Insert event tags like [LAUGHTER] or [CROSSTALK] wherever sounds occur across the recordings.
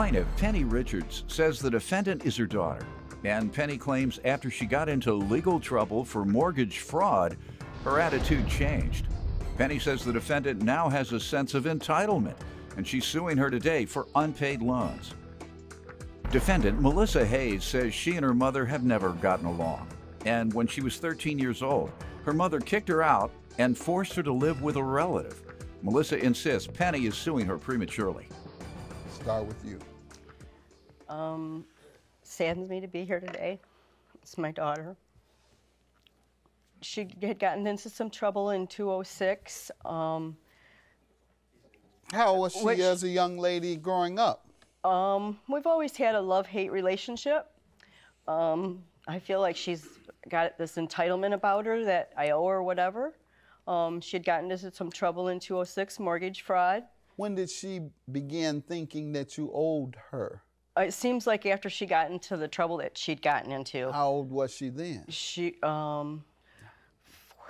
plaintiff, Penny Richards, says the defendant is her daughter. And Penny claims after she got into legal trouble for mortgage fraud, her attitude changed. Penny says the defendant now has a sense of entitlement, and she's suing her today for unpaid loans. Defendant Melissa Hayes says she and her mother have never gotten along. And when she was 13 years old, her mother kicked her out and forced her to live with a relative. Melissa insists Penny is suing her prematurely. Start with you. Um, saddens me to be here today. It's my daughter. She had gotten into some trouble in 206. Um, How was she Which- as a young lady growing up? um, we've always had a love-hate relationship. Um, I feel like she's got this entitlement about her that I owe her whatever. Um, she had gotten into some trouble in 206, mortgage fraud. When did she begin thinking that you owed her? It seems like after she got into the trouble that she'd gotten into, How old was she then? she, um,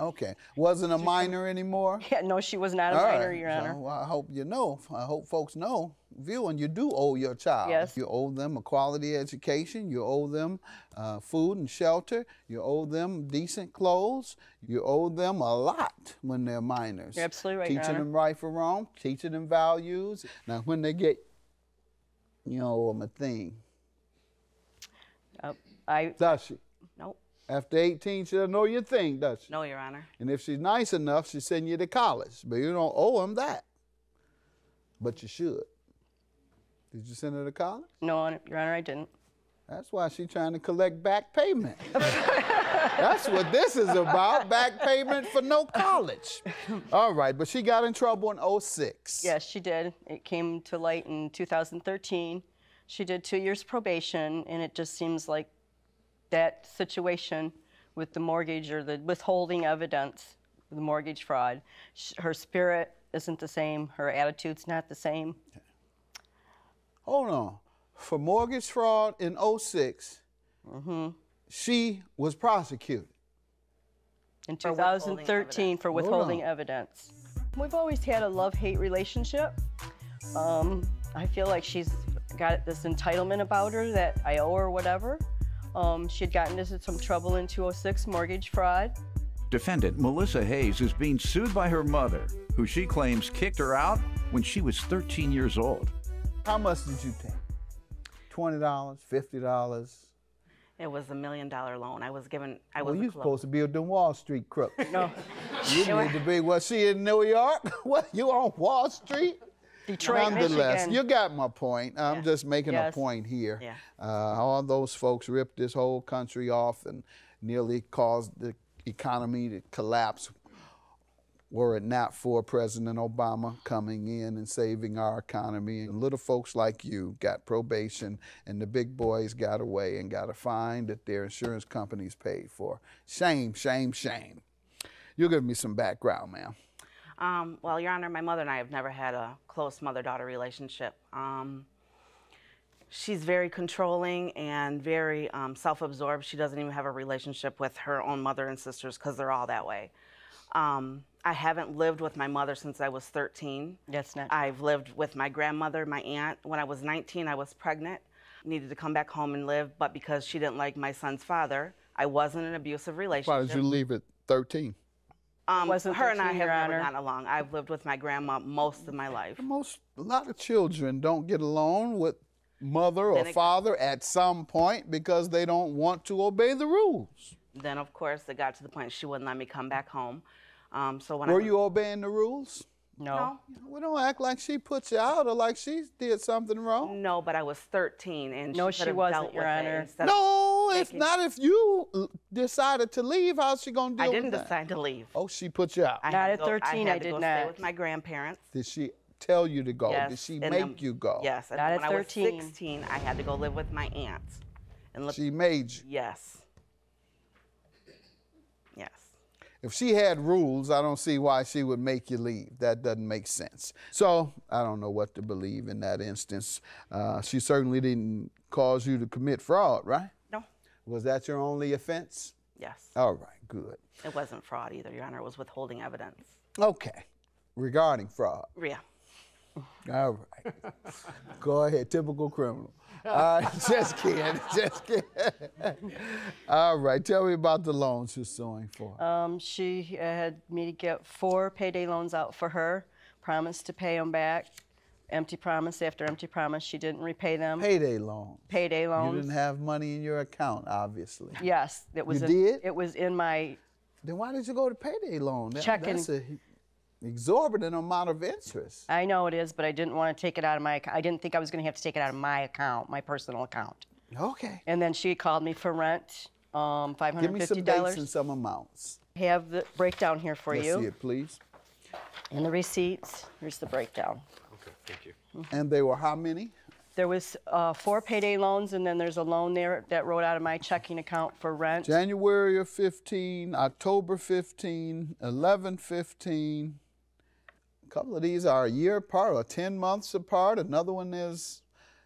Okay. Wasn't a minor anymore? [LAUGHS] yeah, no, she was not a All minor, right. Your Honor. So I hope you know. I hope folks know. Viewing, you do owe your child. Yes. You owe them a quality education. You owe them uh, food and shelter. You owe them decent clothes. You owe them a lot when they're minors. You're absolutely right, Your Teaching them right for wrong, teaching them values. Now, when they get, you know, them a thing, Uh, I, does she? Nope. After 18, she'll know your thing, does she? No, Your Honor. And if she's nice enough, she'll send you to college. But you don't owe them that. But you should. Did you send her to college? no, Your Honor, I didn't. That's why she's trying to collect back payment. [LAUGHS] That's what this is about, back payment for no college. [LAUGHS] All right, but she got in trouble in 06. Yes, she did. It came to light in 2013. She did two years probation, and it just seems like that situation with the mortgage or the withholding evidence, the mortgage fraud, her spirit isn't the same, her attitude's not the same. Hold on. For mortgage fraud in 6 she was prosecuted. In 2013 for withholding evidence. We've always had a love-hate relationship. Um, I feel like she's got this entitlement about her that I owe her whatever. Um, she had gotten into some trouble in 206 mortgage fraud. Defendant Melissa Hayes is being sued by her mother, who she claims kicked her out when she was 13 years old. How much did you take? $20, $50? It was a million dollar loan. I was given, I Well, was you a clo- supposed to be with them Wall Street crooks. [LAUGHS] No, You need to be. Was she in New York? [LAUGHS] What? You on Wall Street? Detroit, Nonetheless, Michigan. you got my point. I'm Yeah. just making Yes. a point here. Yeah. Uh, all those folks ripped this whole country off and nearly caused the economy to collapse. Were it not for President Obama coming in and saving our economy, and little folks like you got probation, and the big boys got away and got a fine that their insurance companies paid for. Shame, shame, shame. You'll give me some background, ma'am. Um, well, Your Honor, my mother and I have never had a close mother-daughter relationship. Um, she's very controlling and very um, self-absorbed. She doesn't even have a relationship with her own mother and sisters because they're all that way. Um, I haven't lived with my mother since I was 13. That's not. I've lived with my grandmother, my aunt. When I was 19, I was pregnant, needed to come back home and live, but because she didn't like my son's father, I wasn't in an abusive relationship. Why did you leave at 13? Um, Wasn't her and I 13, have Your never gotten along. I've lived with my grandma most of my life. Most a lot of children don't get along with mother or it- father at some point because they don't want to obey the rules. Then, of course, it got to the point she wouldn't let me come back home. Um, so when Were I you obeying the rules? no. no, We don't act like she put you out or like she did something wrong. no, but I was 13, and No, she, she could wasn't, dealt Your with it Honor. instead No, if making- not if you decided to leave, how's she gonna deal I didn't with that? decide to leave. Oh, she put you out. I Not had at to go- 13, I, I had to did go not. Stay with my grandparents. Did she tell you to go? Yes, Did she make then- you go? Yes, and Not when at I was 16, I had to go live with my aunt. And live, She made you. yes, yes. If she had rules, I don't see why she would make you leave. That doesn't make sense. So I don't know what to believe in that instance. Uh, she certainly didn't cause you to commit fraud, right? No, Was that your only offense? yes. All right, good. It wasn't fraud either, Your Honor. It was withholding evidence. Okay. Regarding fraud, Yeah. All right. Go ahead, typical criminal. Right, [LAUGHS] just kidding, just kidding. All right, tell me about the loans you're suing for. Um, she had me to get four payday loans out for her, promised to pay them back. Empty promise after empty promise. She didn't repay them. Payday loan. payday loans. You didn't have money in your account, obviously. yes, it was. You in, did? It was in my. Then why did you go to payday loan? That, Checking. That's a exorbitant amount of interest. I know it is, but I didn't want to take it out of my. I didn't think I was going to have to take it out of my account, my personal account. Okay. And then she called me for rent, um, five Give me some dates and some amounts. Have the breakdown here for Let's you, see it, please. and the receipts. Here's the breakdown. Okay, thank you. And they were how many? There was uh, four payday loans, and then there's a loan there that wrote out of my checking account for rent. January of 15, October 15, 11 15. Couple of these are a year apart or 10 months apart. Another one is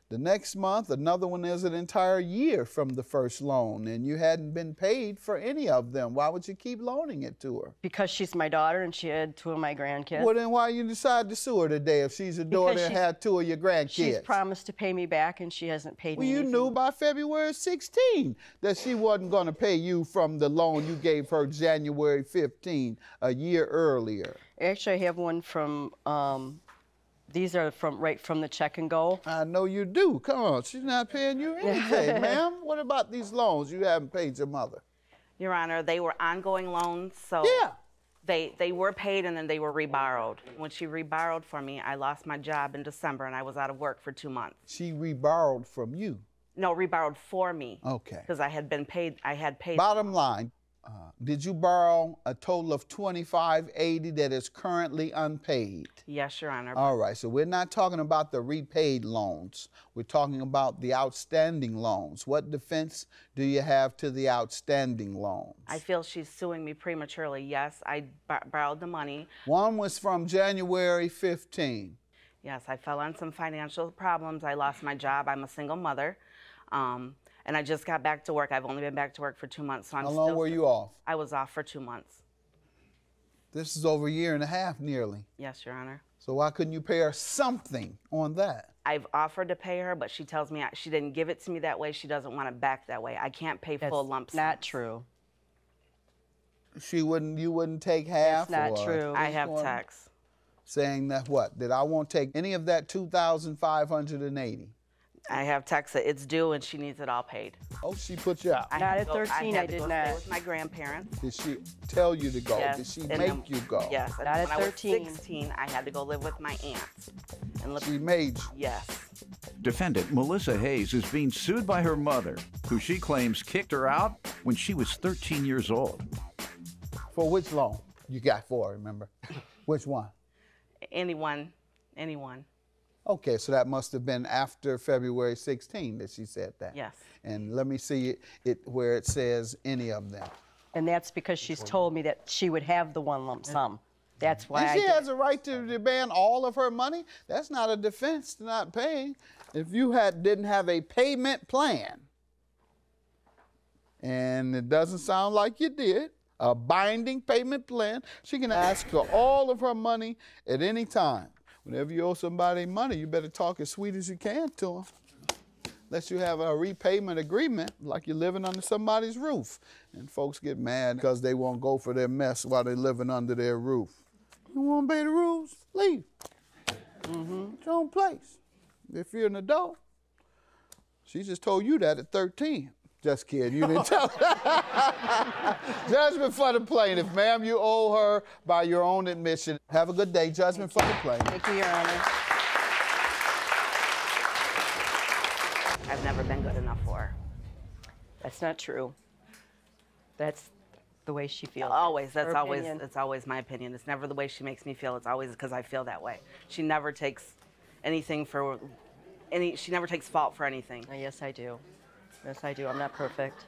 the next month. Another one is an entire year from the first loan. And you hadn't been paid for any of them. Why would you keep loaning it to her? because she's my daughter and she had two of my grandkids. Well, then why you decide to sue her today if she's a daughter and had two of your grandkids? She's promised to pay me back, and she hasn't paid Well, me. you anything. knew by February 16 that she wasn't going to pay you from the loan you gave her January 15, a year earlier. Actually, I have one from. Um, these are from right from the Check 'n Go. I know you do. Come on, she's not paying you anything, [LAUGHS] ma'am. What about these loans you haven't paid your mother? Your Honor, they were ongoing loans, so Yeah. they they were paid and then they were reborrowed. When she reborrowed for me, I lost my job in December and I was out of work for two months. She reborrowed from you. No, reborrowed for me. Okay. Because I had been paid. I had paid. Bottom line, uh, did you borrow a total of 2580 that is currently unpaid? Yes, Your Honor. All right, so we're not talking about the repaid loans. We're talking about the outstanding loans. What defense do you have to the outstanding loans? I feel she's suing me prematurely. Yes, I b- borrowed the money. One was from January 15. Yes, I fell on some financial problems. I lost my job. I'm a single mother. Um, and I just got back to work. I've only been back to work for two months, so I'm How still. long were you off? I was off for two months. This is over a year and a half nearly. Yes, Your Honor. So why couldn't you pay her something on that? I've offered to pay her, but she tells me I- she didn't give it to me that way. She doesn't want it back that way. I can't pay That's full lump sum. not true. She wouldn't you wouldn't take half That's not or true. I have Well, texts. saying that what? That I won't take any of that 2580. I have texts that it's due and she needs it all paid. Oh, she put you out. I Not had at to go- 13, I, I had to did go not. Stay with my grandparents. Did she tell you to go? Yes. Did she and make then- you go? Yes. and Not at 13. I was 16, I had to go live with my aunt. And live, She made you. yes. Defendant Melissa Hayes is being sued by her mother, who she claims kicked her out when she was 13 years old. For which loan? You got four, remember? [LAUGHS] which one? Anyone, anyone. Okay, so that must have been after February 16 that she said that. Yes. And let me see it, it where it says any of them. And that's because she's told me that she would have the one lump sum. That's why And she has a right to demand all of her money. That's not a defense to not paying. If you had didn't have a payment plan, and it doesn't sound like you did, a binding payment plan, she can ask for all of her money at any time. Whenever you owe somebody money, you better talk as sweet as you can to them. Unless you have a repayment agreement, like you're living under somebody's roof. And folks get mad because they won't go for their mess while they're living under their roof. You want to obey the rules? Leave. Mm-hmm. It's your own place. If you're an adult, she just told you that at 13. Just kidding. You didn't [LAUGHS] tell her. [LAUGHS] Judgment for the plaintiff, ma'am. You owe her by your own admission. Have a good day. Judgment for the plaintiff. Thank you, Your Honor. I've never been good enough for her. That's not true. That's the way she feels. Always. That's Her always. opinion. It's always my opinion. It's never the way she makes me feel. It's always because I feel that way. She never takes anything for any. She never takes fault for anything. Uh, Yes, I do. Yes, I do. I'm not perfect.